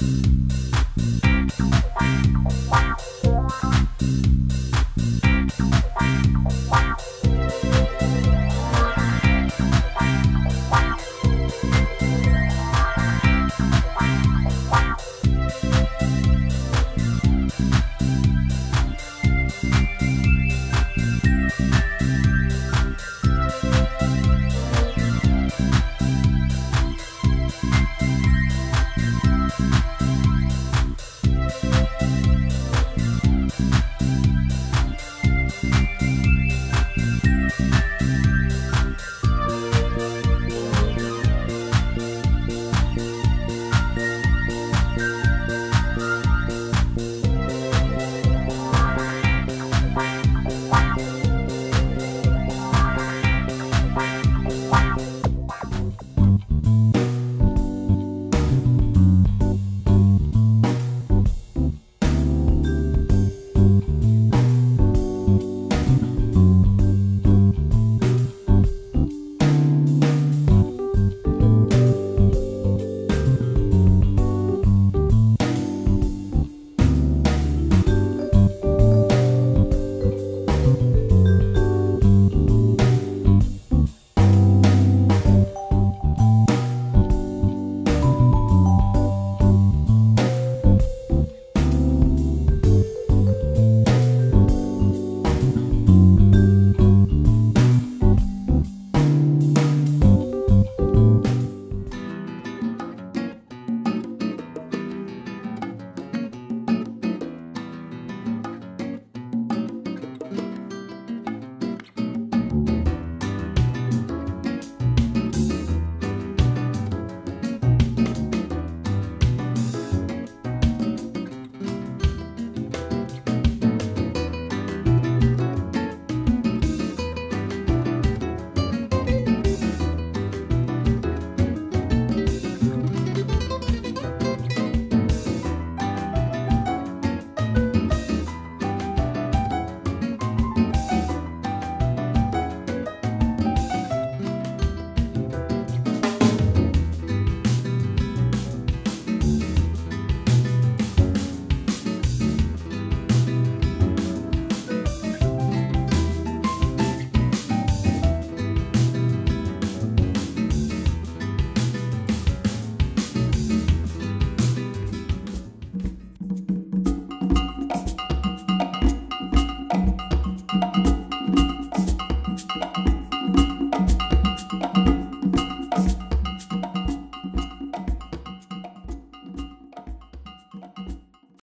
you you